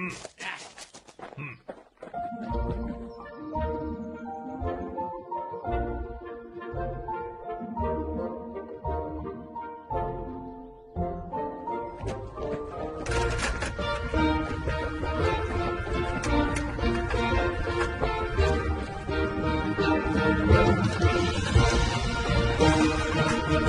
Mm.